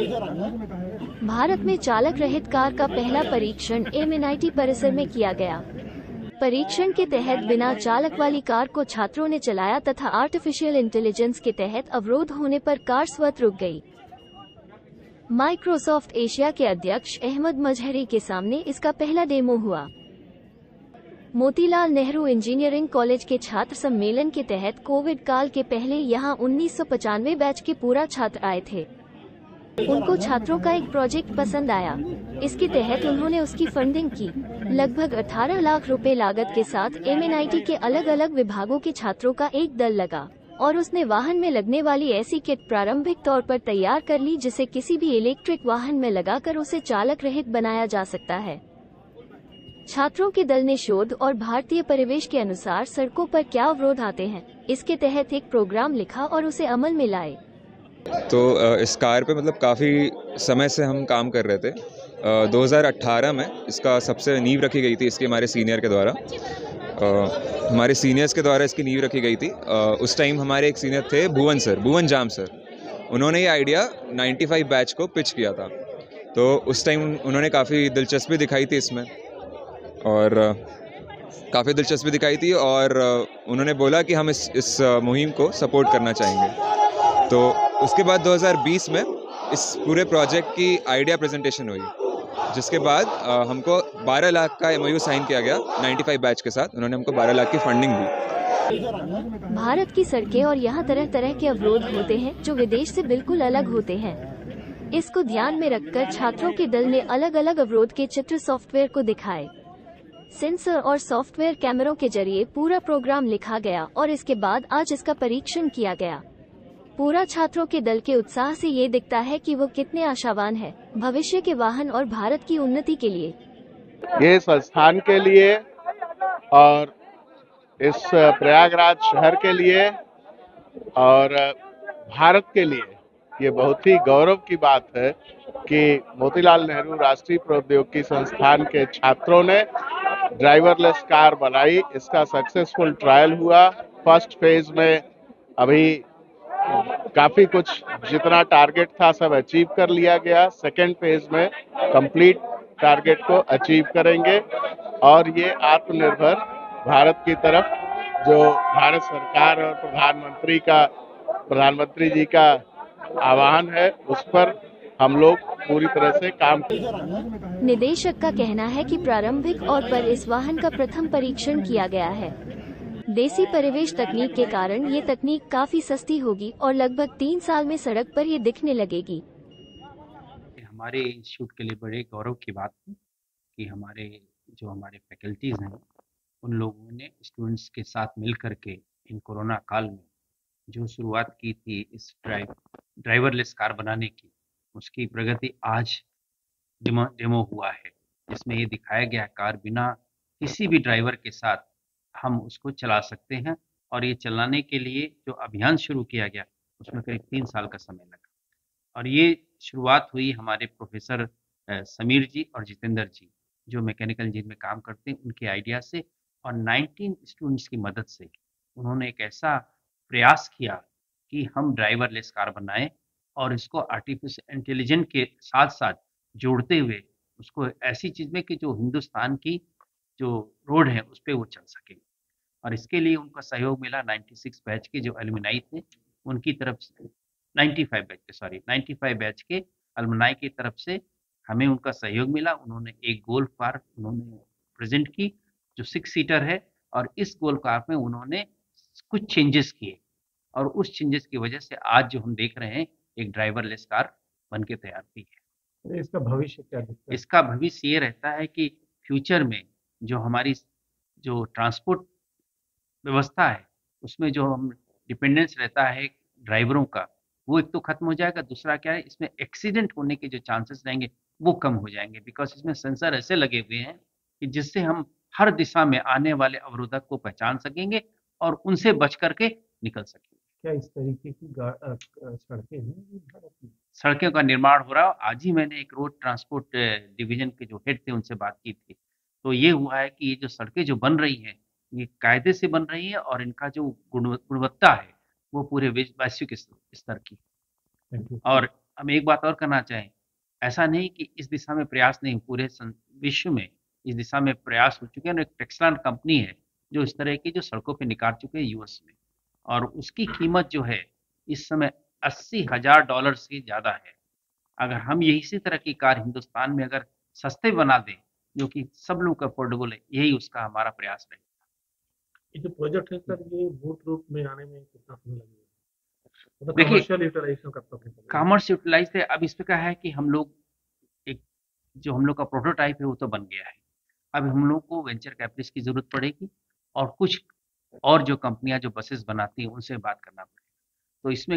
भारत में चालक रहित कार का पहला परीक्षण एमएनआईटी परिसर में किया गया। परीक्षण के तहत बिना चालक वाली कार को छात्रों ने चलाया तथा आर्टिफिशियल इंटेलिजेंस के तहत अवरोध होने पर कार स्वत रुक गई। माइक्रोसॉफ्ट एशिया के अध्यक्ष अहमद मजहरी के सामने इसका पहला डेमो हुआ। मोतीलाल नेहरू इंजीनियरिंग कॉलेज के छात्र सम्मेलन के तहत कोविड काल के पहले यहाँ उन्नीस बैच के पूरा छात्र आए थे। उनको छात्रों का एक प्रोजेक्ट पसंद आया। इसके तहत उन्होंने उसकी फंडिंग की। लगभग 18 लाख रुपए लागत के साथ एमएनआईटी के अलग अलग विभागों के छात्रों का एक दल लगा और उसने वाहन में लगने वाली ऐसी किट प्रारंभिक तौर पर तैयार कर ली, जिसे किसी भी इलेक्ट्रिक वाहन में लगाकर उसे चालक रहित बनाया जा सकता है। छात्रों के दल ने शोध और भारतीय परिवेश के अनुसार सड़कों पर क्या अवरोध आते हैं, इसके तहत एक प्रोग्राम लिखा और उसे अमल में लाए। तो इस कार पे मतलब काफ़ी समय से हम काम कर रहे थे। 2018 में इसका सबसे नींव रखी गई थी इसके हमारे सीनियर के द्वारा। हमारे सीनियर्स के द्वारा इसकी नींव रखी गई थी। उस टाइम हमारे एक सीनियर थे भुवन सर, भुवन जाम सर। उन्होंने ये आइडिया 95 बैच को पिच किया था। तो उस टाइम उन्होंने काफ़ी दिलचस्पी दिखाई थी इसमें और, काफ़ी दिलचस्पी दिखाई थी और, उन्होंने बोला कि हम इस इस मुहिम को सपोर्ट करना चाहेंगे। तो उसके बाद 2020 में इस पूरे प्रोजेक्ट की आइडिया प्रेजेंटेशन हुई। जिसके बाद आ, हमको 12 लाख का एमओयू साइन किया गया 95 बैच के साथ। उन्होंने हमको 12 लाख की फंडिंग दी। भारत की सड़कें और यहाँ तरह तरह के अवरोध होते हैं जो विदेश से बिल्कुल अलग होते हैं। इसको ध्यान में रखकर छात्रों के दल ने अलग अलग अवरोध के चित्र सॉफ्टवेयर को दिखाए। सेंसर और सॉफ्टवेयर कैमरों के ज़रिए पूरा प्रोग्राम लिखा गया और इसके बाद आज इसका परीक्षण किया गया। पूरा छात्रों के दल के उत्साह से ये दिखता है कि वो कितने आशावान है, भविष्य के वाहन और भारत की उन्नति के लिए। ये संस्थान के लिए और इस प्रयागराज शहर के लिए और भारत के लिए ये बहुत ही गौरव की बात है कि मोतीलाल नेहरू राष्ट्रीय प्रौद्योगिकी संस्थान के छात्रों ने ड्राइवरलेस कार बनाई। इसका सक्सेसफुल ट्रायल हुआ। फ़र्स्ट फ़ेज़ में अभी काफ़ी कुछ जितना टारगेट था सब अचीव कर लिया गया। सेकेंड फ़ेज़ में कंप्लीट टारगेट को अचीव करेंगे। और ये आत्मनिर्भर भारत की तरफ़ जो भारत सरकार और प्रधानमंत्री का, प्रधानमंत्री जी का आह्वान है, उस पर हम लोग पूरी तरह से काम निदेशक का कहना है कि प्रारंभिक और पर इस वाहन का प्रथम परीक्षण किया गया है। देसी परिवेश तकनीक के कारण ये तकनीक काफ़ी सस्ती होगी और लगभग तीन साल में सड़क पर ये दिखने लगेगी। हमारे इंस्टीट्यूट के लिए बड़े गौरव की बात है कि हमारे जो हमारे फैकल्टीज हैं, उन लोगों ने स्टूडेंट्स के साथ मिल करके इन कोरोना काल में जो शुरुआत की थी इस ड्राइव, ड्राइवरलेस कार बनाने की, उसकी प्रगति आज डेमो डेमो हुआ है, जिसमें ये दिखाया गया कार बिना किसी भी ड्राइवर के साथ हम उसको चला सकते हैं और ये चलाने के लिए जो अभियान शुरू किया गया, उसमें करीब तीन साल का समय लगा। और ये शुरुआत हुई हमारे प्रोफेसर समीर जी और जितेंद्र जी, जो मैकेनिकल इंजीनियर में काम करते हैं, उनके आइडिया से और 19 स्टूडेंट्स की मदद से उन्होंने एक ऐसा प्रयास किया कि हम ड्राइवरलेस कार बनाएँ और इसको आर्टिफिशियल इंटेलिजेंट के साथ साथ जोड़ते हुए उसको ऐसी चीज़ में कि जो हिंदुस्तान की जो रोड है उस पर वो चल सके। और इसके लिए उनका सहयोग मिला 96 बैच के जो एलुमिनाई थे उनकी तरफ़ से 95 बैच के सॉरी 95 बैच के अलमनाई की तरफ़ से हमें उनका सहयोग मिला। उन्होंने एक गोल्फ कार उन्होंने प्रेजेंट की जो सिक्स सीटर है और इस गोल्फ कार में उन्होंने कुछ चेंजेस किए। और उस चेंजेस की वजह से आज जो हम देख रहे हैं एक ड्राइवरलेस कार बन के तैयार हुई है। इसका भविष्य क्या दिखता है? इसका भविष्य ये रहता है कि फ्यूचर में जो हमारी जो ट्रांसपोर्ट व्यवस्था है उसमें जो हम डिपेंडेंस रहता है ड्राइवरों का वो एक तो खत्म हो जाएगा दूसरा क्या है इसमें एक्सीडेंट होने के जो चांसेस रहेंगे वो कम हो जाएँगे बिकॉज़ इसमें सेंसर ऐसे लगे हुए हैं कि जिससे हम हर दिशा में आने वाले अवरोधक को पहचान सकेंगे और उनसे बच करके निकल सकेंगे। क्या इस तरीके की सड़कें हैं? सड़कों का निर्माण हो रहा है। आज ही मैंने एक रोड ट्रांसपोर्ट डिवीज़न के जो हेड थे उनसे बात की थी। तो ये हुआ है कि ये जो सड़कें जो बन रही हैं ये कायदे से बन रही है और इनका जो गुणवत्ता है वो पूरे वैश्विक स्तर की। और हम एक बात और करना चाहें ऐसा नहीं कि इस दिशा में प्रयास नहीं पूरे विश्व में इस दिशा में प्रयास हो चुके हैं एक टेक्सटाइल कंपनी है जो इस तरह की जो सड़कों पे निकाल चुके हैं यूएस में। और उसकी कीमत जो है इस समय अस्सी हज़ार डॉलर से ज़्यादा है। अगर हम यही इसी तरह की कार हिंदुस्तान में अगर सस्ते बना दें जो कि सब लोग का अफोर्डेबल है यही उसका हमारा प्रयास रहेगा ये जो प्रोजेक्ट है सर ये रूप में आने में कितना समय लगेगा? मतलब देखिए? कॉमर्स यूटिलाइज है। अब इस पे क्या है कि हम लोग एक जो हम लोग का प्रोटोटाइप है वो तो बन गया है। अब हम लोग को वेंचर कैपिटलिस्ट की ज़रूरत पड़ेगी और कुछ और जो कंपनियाँ जो बसेस बनाती हैं उनसे बात करना पड़ेगा। तो इसमें